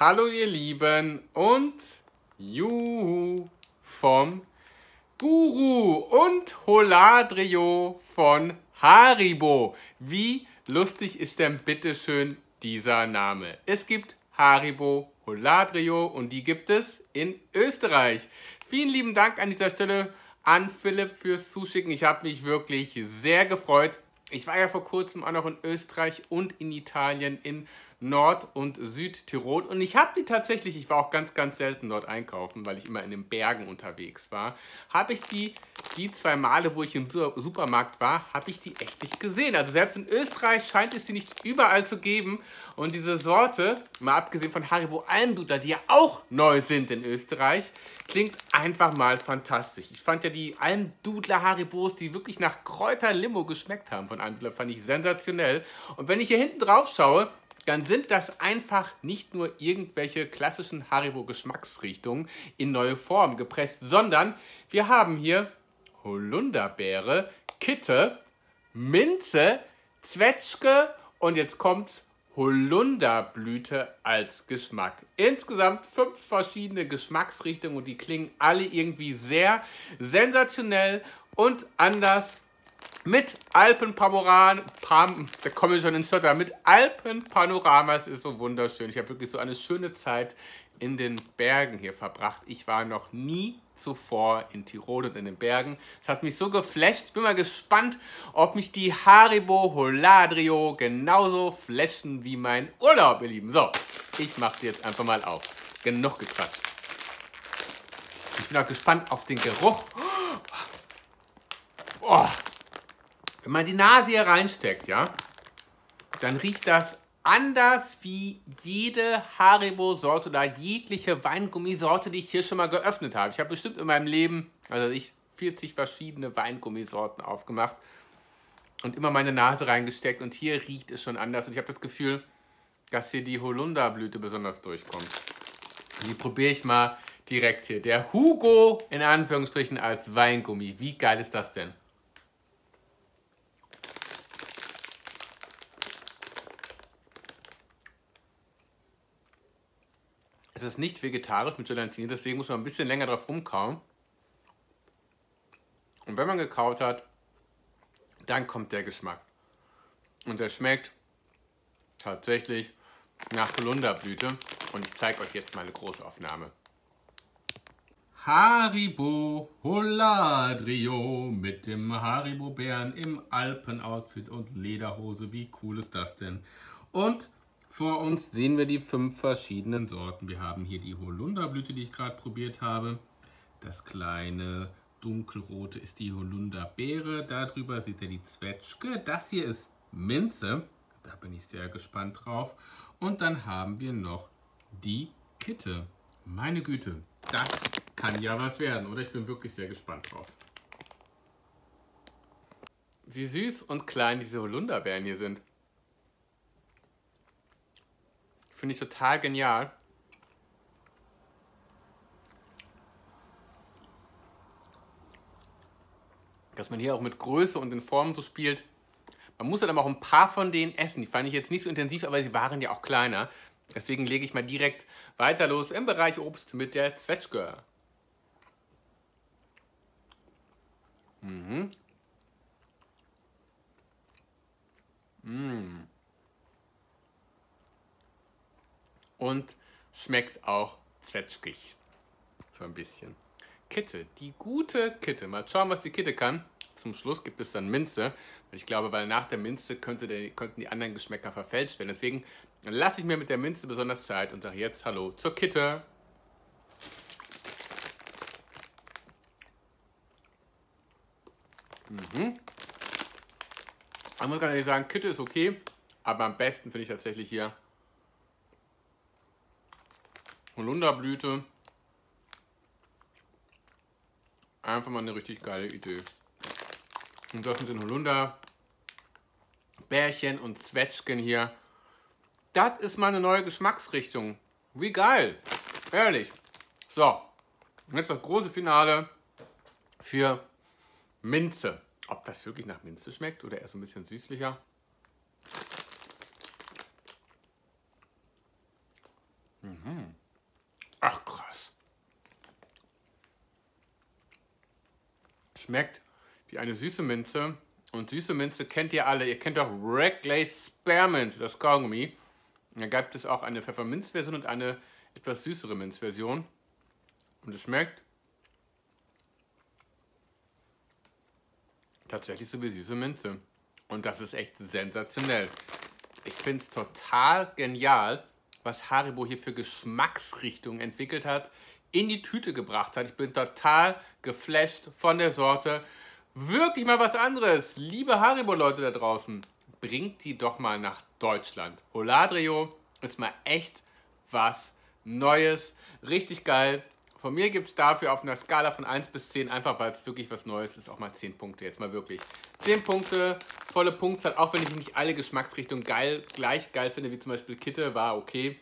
Hallo ihr Lieben und Juhu vom Guru und Holadrio von Haribo. Wie lustig ist denn bitteschön dieser Name? Es gibt Haribo Holadrio und die gibt es in Österreich. Vielen lieben Dank an dieser Stelle an Philipp fürs Zuschicken. Ich habe mich wirklich sehr gefreut. Ich war ja vor kurzem auch noch in Österreich und in Italien in Nord- und Südtirol. Und ich habe die tatsächlich, ich war auch ganz, ganz selten dort einkaufen, weil ich immer in den Bergen unterwegs war, habe ich die, die zwei Male, wo ich im Supermarkt war, habe ich die echt nicht gesehen. Also selbst in Österreich scheint es die nicht überall zu geben. Und diese Sorte, mal abgesehen von Haribo Almdudler, die ja auch neu sind in Österreich, klingt einfach mal fantastisch. Ich fand ja die Almdudler Haribos, die wirklich nach Kräuterlimo geschmeckt haben von Almdudler, fand ich sensationell. Und wenn ich hier hinten drauf schaue, dann sind das einfach nicht nur irgendwelche klassischen Haribo-Geschmacksrichtungen in neue Form gepresst, sondern wir haben hier Holunderbeere, Kitte, Minze, Zwetschge und jetzt kommt's Holunderblüte als Geschmack. Insgesamt fünf verschiedene Geschmacksrichtungen und die klingen alle irgendwie sehr sensationell und anders mit Alpenpanoramen, da komme ich schon ins Stotter, mit Alpenpanoramas ist so wunderschön. Ich habe wirklich so eine schöne Zeit in den Bergen hier verbracht. Ich war noch nie zuvor in Tirol und in den Bergen. Es hat mich so geflasht. Ich bin mal gespannt, ob mich die Haribo Holadrio genauso flashen wie mein Urlaub, ihr Lieben. So, ich mache die jetzt einfach mal auf. Genug gequatscht. Ich bin auch gespannt auf den Geruch. Oh, wenn man die Nase hier reinsteckt, ja, dann riecht das anders wie jede Haribo-Sorte oder jegliche Weingummisorte, die ich hier schon mal geöffnet habe. Ich habe bestimmt in meinem Leben, also ich 40 verschiedene Weingummisorten aufgemacht und immer meine Nase reingesteckt und hier riecht es schon anders und ich habe das Gefühl, dass hier die Holunderblüte besonders durchkommt. Die probiere ich mal direkt hier. Der Hugo in Anführungsstrichen als Weingummi. Wie geil ist das denn? Es ist nicht vegetarisch mit Gelatine, deswegen muss man ein bisschen länger drauf rumkauen. Und wenn man gekaut hat, dann kommt der Geschmack. Und der schmeckt tatsächlich nach Holunderblüte. Und ich zeige euch jetzt mal eine Großaufnahme. Haribo Holadrio mit dem Haribo-Bären im Alpen-Outfit und Lederhose. Wie cool ist das denn? Und vor uns sehen wir die fünf verschiedenen Sorten. Wir haben hier die Holunderblüte, die ich gerade probiert habe. Das kleine dunkelrote ist die Holunderbeere. Darüber seht ihr die Zwetschge. Das hier ist Minze. Da bin ich sehr gespannt drauf. Und dann haben wir noch die Kitte. Meine Güte, das kann ja was werden, oder? Ich bin wirklich sehr gespannt drauf. Wie süß und klein diese Holunderbeeren hier sind. Finde ich total genial. Dass man hier auch mit Größe und den Formen so spielt. Man muss dann aber auch ein paar von denen essen. Die fand ich jetzt nicht so intensiv, aber sie waren ja auch kleiner. Deswegen lege ich mal direkt weiter los im Bereich Obst mit der Zwetschge. Mhm. Und schmeckt auch zwetschgig. So ein bisschen. Kitte, die gute Kitte. Mal schauen, was die Kitte kann. Zum Schluss gibt es dann Minze. Ich glaube, weil nach der Minze könnte der, könnten die anderen Geschmäcker verfälscht werden. Deswegen lasse ich mir mit der Minze besonders Zeit und sage jetzt Hallo zur Kitte. Mhm. Ich muss ganz ehrlich sagen, Kitte ist okay, aber am besten finde ich tatsächlich hier Holunderblüte. Einfach mal eine richtig geile Idee. Und das mit den Holunderbärchen und Zwetschgen hier. Das ist mal eine neue Geschmacksrichtung. Wie geil. Ehrlich. So. Jetzt das große Finale für Minze. Ob das wirklich nach Minze schmeckt oder eher so ein bisschen süßlicher. Mhm. Schmeckt wie eine süße Minze. Und süße Minze kennt ihr alle. Ihr kennt auch Wrigley Spearmint, das Kaugummi. Da gibt es auch eine Pfefferminzversion und eine etwas süßere Minzversion. Und es schmeckt tatsächlich so wie süße Minze. Und das ist echt sensationell. Ich finde es total genial, was Haribo hier für Geschmacksrichtungen entwickelt hat, in die Tüte gebracht hat. Ich bin total geflasht von der Sorte. Wirklich mal was anderes. Liebe Haribo-Leute da draußen, bringt die doch mal nach Deutschland. Holadrio ist mal echt was Neues. Richtig geil. Von mir gibt es dafür auf einer Skala von 1 bis 10, einfach weil es wirklich was Neues ist, auch mal 10 Punkte. Jetzt mal wirklich. 10 Punkte, volle Punktzahl, auch wenn ich nicht alle Geschmacksrichtungen geil, gleich geil finde, wie zum Beispiel Kitte, war okay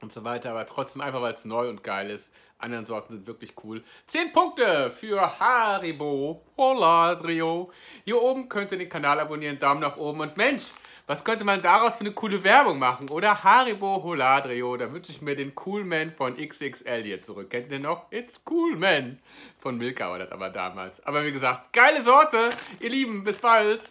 und so weiter, aber trotzdem einfach, weil es neu und geil ist. Anderen Sorten sind wirklich cool. 10 Punkte für Haribo Poladrio. Hier oben könnt ihr den Kanal abonnieren, Daumen nach oben und Mensch, was könnte man daraus für eine coole Werbung machen? Oder Haribo Holadrio, da wünsche ich mir den Coolman von XXL hier zurück. Kennt ihr den noch? It's Coolman. Von Milka war das aber damals. Aber wie gesagt, geile Sorte. Ihr Lieben, bis bald.